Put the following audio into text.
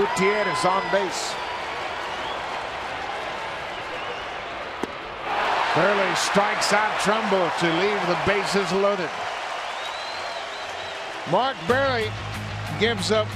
Gutierrez on base. Buehrle strikes out Trumbo to leave the bases loaded. Mark Berry gives up